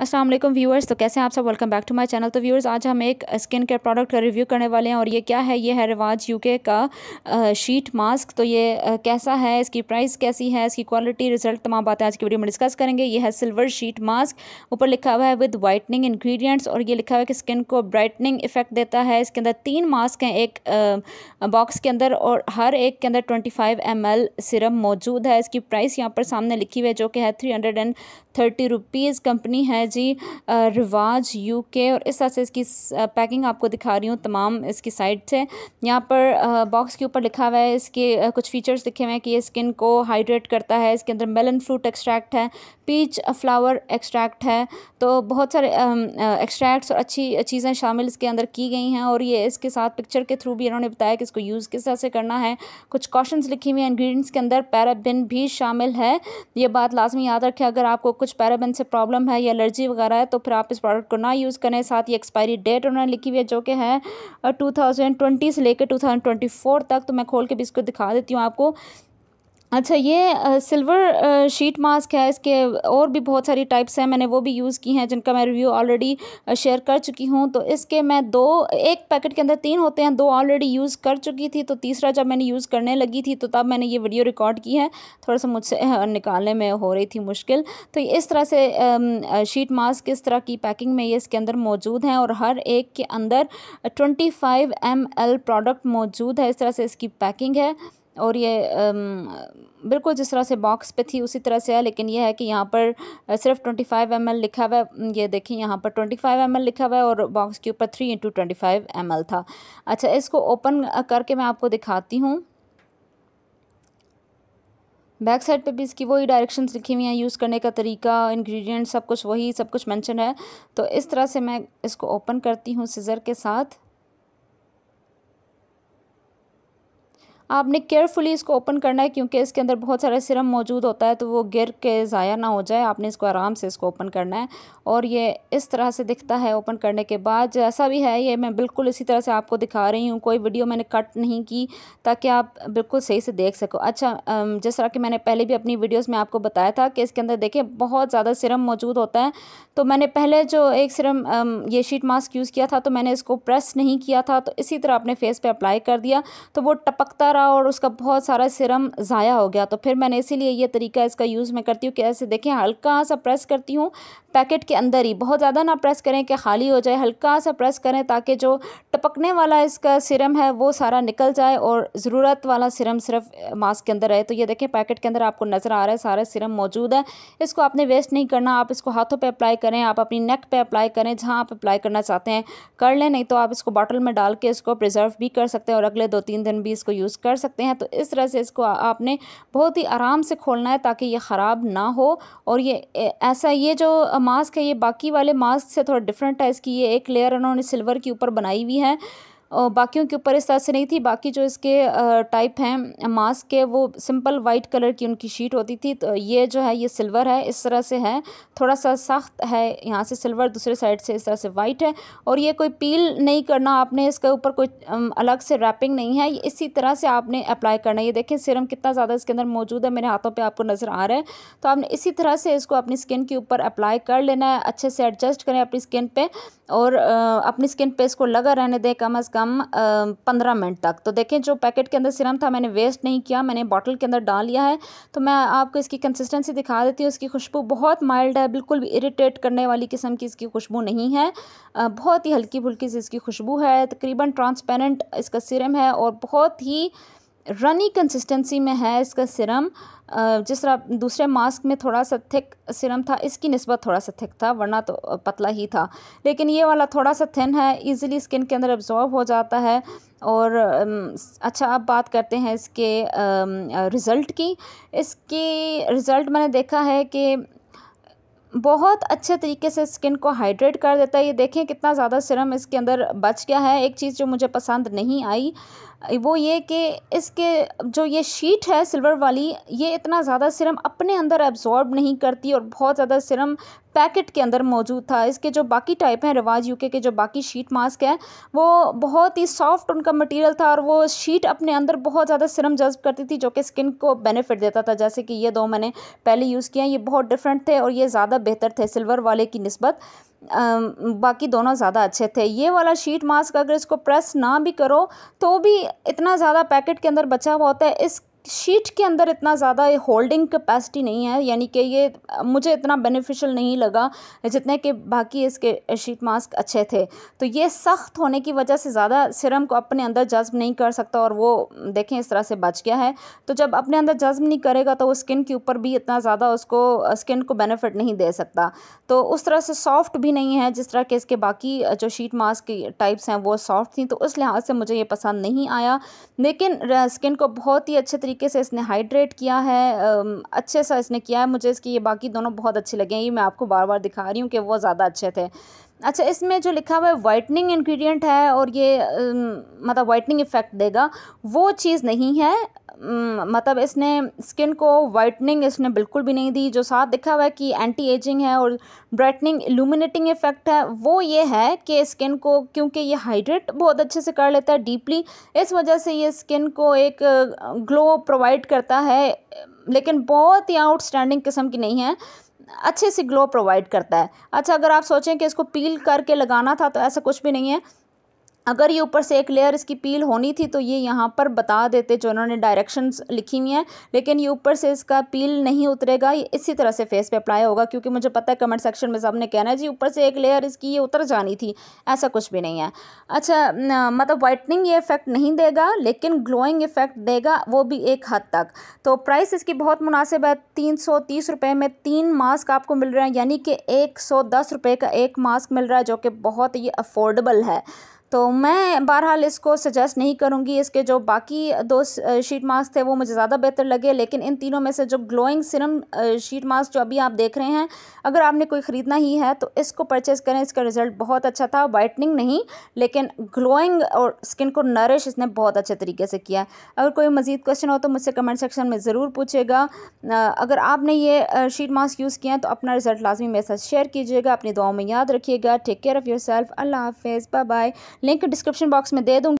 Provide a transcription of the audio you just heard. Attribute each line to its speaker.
Speaker 1: अस्सलाम वालेकुम व्यूअर्स तो कैसे हैं आप सब? Welcome back to my channel तो व्यूअर्स, आज हम एक स्किन केयर प्रोडक्ट का रिव्यू करने वाले हैं और ये क्या है? ये है रिवाज यूके का शीट मास्क तो ये कैसा है? इसकी प्राइस कैसी है? इसकी क्वालिटी रिज़ल्ट तमाम बातें आज की वीडियो में डिस्कस करेंगे. ये है सिल्वर शीट मास्क ऊपर लिखा हुआ है विद वाइटनिंग इन्ग्रीडियंट्स और ये लिखा हुआ है कि स्किन को ब्राइटनिंग इफ़ेक्ट देता है. इसके अंदर तीन मास्क हैं, एक बॉक्स के अंदर और हर एक के अंदर twenty five M L serum मौजूद है. इसकी प्राइस यहाँ पर सामने लिखी हुई है जो कि है three hundred and thirty rupees company है जी रिवाज यूके और इस तरह से इसकी पैकिंग आपको दिखा रही हूँ, तमाम इसकी साइड से यहाँ पर बॉक्स के ऊपर लिखा हुआ है, इसके कुछ फीचर्स लिखे हुए हैं कि ये स्किन को हाइड्रेट करता है, इसके अंदर मेलन फ्रूट एक्सट्रैक्ट है पीच फ्लावर एक्सट्रैक्ट है। तो बहुत सारे एक्सट्रैक्ट्स और अच्छी चीज़ें शामिल इसके अंदर की गई हैं और ये इसके साथ पिक्चर के थ्रू भी इन्होंने बताया कि इसको यूज़ किस तरह से करना है। कुछ कॉशंस लिखी हुई हैं इन्ग्रीडियंट्स के अंदर पैराबिन भी शामिल है। ये बात लाजमी याद रखें, अगर आपको कुछ पैराबिन से प्रॉब्लम है या एलर्जी वगैरह है तो फिर आप इस प्रोडक्ट को ना यूज़ करें। साथ ही एक्सपायरी डेट उन्होंने लिखी हुई है, जो कि है टू से लेकर टू तक। तो मैं खोल के भी इसको दिखा देती हूँ आपको। अच्छा ये सिल्वर शीट मास्क है, इसके और भी बहुत सारी टाइप्स हैं, मैंने वो भी यूज़ की हैं, जिनका मैं रिव्यू ऑलरेडी शेयर कर चुकी हूँ। तो इसके मैं दो, एक पैकेट के अंदर तीन होते हैं, दो ऑलरेडी यूज़ कर चुकी थी तो तीसरा जब मैंने यूज़ करने लगी थी तो तब मैंने ये वीडियो रिकॉर्ड की है। थोड़ा सा मुझसे निकालने में हो रही थी मुश्किल। तो इस तरह से शीट मास्क इस तरह की पैकिंग में ये इसके अंदर मौजूद हैं, और हर एक के अंदर ट्वेंटी फाइव प्रोडक्ट मौजूद है, इस तरह से इसकी पैकिंग है। और ये बिल्कुल जिस तरह से बॉक्स पे थी उसी तरह से है, लेकिन ये है कि यहाँ पर सिर्फ़ ट्वेंटी फाइव एम एल लिखा हुआ है। ये देखिए, यहाँ पर ट्वेंटी फाइव एम एल लिखा हुआ है और बॉक्स के ऊपर थ्री इंटू ट्वेंटी फाइव था। अच्छा इसको ओपन करके मैं आपको दिखाती हूँ। बैक साइड पे भी इसकी वही डायरेक्शंस लिखी हुई हैं। यूज़ करने का तरीका इंग्रेडिएंट सब कुछ वही, सब कुछ मेंशन है। तो इस तरह से मैं इसको ओपन करती हूँ सीज़र के साथ। आपने केयरफुली इसको ओपन करना है क्योंकि इसके अंदर बहुत सारा सिरम मौजूद होता है तो वो गिर के ज़ाया ना हो जाए। आपने इसको आराम से इसको ओपन करना है और ये इस तरह से दिखता है ओपन करने के बाद। जैसा भी है, ये मैं बिल्कुल इसी तरह से आपको दिखा रही हूँ। कोई वीडियो मैंने कट नहीं की ताकि आप बिल्कुल सही से देख सको। अच्छा जिस तरह कि मैंने पहले भी अपनी वीडियोज़ में आपको बताया था कि इसके अंदर देखें बहुत ज़्यादा सिरम मौजूद होता है तो मैंने पहले जो एक सिरम ये शीट मास्क यूज़ किया था तो मैंने इसको प्रेस नहीं किया था तो इसी तरह अपने फेस पर अप्लाई कर दिया तो वो टपकता रहा और उसका बहुत सारा सिरम ज़ाया हो गया। तो फिर मैंने इसीलिए ये तरीका इसका यूज़ मैं करती हूँ कि ऐसे देखें, हल्का सा प्रेस करती हूँ पैकेट के अंदर ही। बहुत ज़्यादा ना प्रेस करें कि खाली हो जाए, हल्का सा प्रेस करें ताकि जो टपकने वाला इसका सिरम है वो सारा निकल जाए और ज़रूरत वाला सिरम सिर्फ़ मास्क के अंदर रहे। तो ये देखें, पैकेट के अंदर आपको नज़र आ रहा है, सारा सिरम मौजूद है। इसको आपने वेस्ट नहीं करना, आप इसको हाथों पर अप्लाई करें, आप अपनी नेक पर अप्लाई करें, जहाँ आप अप्लाई करना चाहते हैं। कर लें, नहीं तो आप इसको बॉटल में डाल के इसको प्रिजर्व भी कर सकते हैं और अगले दो तीन दिन भी इसको यूज़ कर सकते हैं। तो इस तरह से इसको आपने बहुत ही आराम से खोलना है ताकि ये ख़राब ना हो। और ये ऐसा ये जो मास्क है, ये बाकी वाले मास्क से थोड़ा डिफरेंट है। इसकी ये एक लेयर उन्होंने सिल्वर के ऊपर बनाई हुई है। बाकियों के ऊपर इस तरह से नहीं थी। बाकी जो इसके टाइप हैं मास्क के, वो सिंपल वाइट कलर की उनकी शीट होती थी। तो ये जो है, ये सिल्वर है, इस तरह से है। थोड़ा सा सख्त है, यहाँ से सिल्वर दूसरे साइड से इस तरह से वाइट है। और ये कोई पील नहीं करना, आपने इसके ऊपर कोई अलग से रैपिंग नहीं है। इसी तरह से आपने अप्लाई करना है। ये देखें सिरम कितना ज़्यादा इसके अंदर मौजूद है, मेरे हाथों पर आपको नज़र आ रहा है। तो आपने इसी तरह से इसको अपनी स्किन के ऊपर अप्लाई कर लेना है। अच्छे से एडजस्ट करें अपनी स्किन पर और अपनी स्किन पर इसको लगा रहने दें कम अज़ कम पंद्रह मिनट तक। तो देखें जो पैकेट के अंदर सिरम था मैंने वेस्ट नहीं किया, मैंने बॉटल के अंदर डाल लिया है। तो मैं आपको इसकी कंसिस्टेंसी दिखा देती हूँ। इसकी खुशबू बहुत माइल्ड है, बिल्कुल भी इरीटेट करने वाली किस्म की इसकी खुशबू नहीं है। बहुत ही हल्की फुल्की सी इसकी खुशबू है, तकरीबन ट्रांसपेरेंट इसका सिरम है और बहुत ही रनी कंसिस्टेंसी में है इसका सिरम जिस तरह दूसरे मास्क में थोड़ा सा थिक सिरम था, इसकी नस्बत थोड़ा सा थिक था, वरना तो पतला ही था। लेकिन ये वाला थोड़ा सा थिन है इजीली स्किन के अंदर एब्जॉर्ब हो जाता है। और अच्छा अब बात करते हैं इसके रिज़ल्ट की। इसकी रिज़ल्ट मैंने देखा है कि बहुत अच्छे तरीके से स्किन को हाइड्रेट कर देता है। ये देखें कितना ज़्यादा सिरम इसके अंदर बच गया है। एक चीज़ जो मुझे पसंद नहीं आई, वो ये कि इसके जो ये शीट है सिल्वर वाली, ये इतना ज़्यादा सिरम अपने अंदर एब्जॉर्ब नहीं करती और बहुत ज़्यादा सिरम पैकेट के अंदर मौजूद था। इसके जो बाकी टाइप हैं, रिवाज यूके के जो बाकी शीट मास्क हैं, वो बहुत ही सॉफ्ट उनका मटेरियल था और वो शीट अपने अंदर बहुत ज़्यादा सिरम जज्ब करती थी, जो कि स्किन को बेनिफिट देता था। जैसे कि ये दो मैंने पहले यूज़ हैं, ये बहुत डिफरेंट थे और ये ज़्यादा बेहतर थे सिल्वर वाले की नस्बत। बाकी दोनों ज़्यादा अच्छे थे। ये वाला शीट मास्क अगर इसको प्रेस ना भी करो तो भी इतना ज़्यादा पैकेट के अंदर बचा हुआ होता है। इस शीट के अंदर इतना ज़्यादा होल्डिंग कैपेसिटी नहीं है, यानी कि ये, मुझे इतना बेनिफिशियल नहीं लगा जितने कि बाकी इसके शीट मास्क अच्छे थे। तो ये सख्त होने की वजह से ज़्यादा सिरम को अपने अंदर जज्ब नहीं कर सकता और वो, देखें, इस तरह से बच गया है। तो जब अपने अंदर जज्ब नहीं करेगा तो वो स्किन के ऊपर भी इतना ज़्यादा उसको स्किन को बेनिफिट नहीं दे सकता। तो उस तरह से सॉफ्ट भी नहीं है, जिस तरह के इसके बाकी जो शीट मास्क टाइप्स हैं वो सॉफ्ट थी तो उस लिहाज से मुझे ये पसंद नहीं आया। लेकिन स्किन को बहुत ही अच्छे तरीके से इसने हाइड्रेट किया है अच्छे सा इसने किया है। मुझे इसकी ये बाकी दोनों बहुत अच्छे लगे हैं। ये मैं आपको बार बार दिखा रही हूँ कि वो ज़्यादा अच्छे थे। अच्छा इसमें जो लिखा हुआ है वाइटनिंग इंग्रेडिएंट है और ये मतलब वाइटनिंग इफ़ेक्ट देगा, वो चीज़ नहीं है। मतलब इसने स्किन को वाइटनिंग इसने बिल्कुल भी नहीं दी, जो साथ दिखा हुआ है कि एंटी एजिंग है और ब्राइटनिंग इल्यूमिनेटिंग इफ़ेक्ट है, वो ये है कि स्किन को, क्योंकि ये हाइड्रेट बहुत अच्छे से कर लेता है डीपली इस वजह से ये स्किन को एक ग्लो प्रोवाइड करता है, लेकिन बहुत ही आउटस्टैंडिंग किस्म की नहीं है, अच्छे से ग्लो प्रोवाइड करता है। अच्छा अगर आप सोचें कि इसको पील करके लगाना था तो ऐसा कुछ भी नहीं है अगर ये ऊपर से एक लेयर इसकी पील होनी थी तो ये यहाँ पर बता देते जो उन्होंने डायरेक्शंस लिखी हुई हैं। लेकिन ये ऊपर से इसका पील नहीं उतरेगा ये इसी तरह से फेस पे अप्लाई होगा क्योंकि मुझे पता है कमेंट सेक्शन में सबने कहना है जी ऊपर से एक लेयर इसकी ये उतर जानी थी। ऐसा कुछ भी नहीं है। अच्छा न, मतलब वाइटनिंग ये इफ़ेक्ट नहीं देगा लेकिन ग्लोइंग इफ़ेक्ट देगा वो भी एक हद तक। तो प्राइस इसकी बहुत मुनासिब है तीन रुपये में तीन मास्क आपको मिल रहे हैं यानी कि एक रुपये का एक मास्क मिल रहा है जो कि बहुत ही अफोर्डेबल है। तो मैं बहरहाल इसको सजेस्ट नहीं करूँगी। इसके जो बाकी दो शीट मास्क थे, वो मुझे ज़्यादा बेहतर लगे, लेकिन इन तीनों में से जो ग्लोइंग सिरम शीट मास्क जो अभी आप देख रहे हैं, अगर आपने कोई ख़रीदना ही है तो इसको परचेज़ करें। इसका रिज़ल्ट बहुत अच्छा था वाइटनिंग नहीं, लेकिन ग्लोइंग और स्किन को नरिश इसने बहुत अच्छे तरीके से किया अगर कोई मज़ीद क्वेश्चन हो तो मुझसे कमेंट सेक्शन में ज़रूर पूछेगा। अगर आपने ये शीट मास्क यूज़ किया है तो अपना रिज़ल्ट लाजमी मेरे साथ शेयर कीजिएगा। अपनी दुआओं में याद रखिएगा। Take care of yourself Allah हाफिज़। Bye bye link description box में दे दूँगी।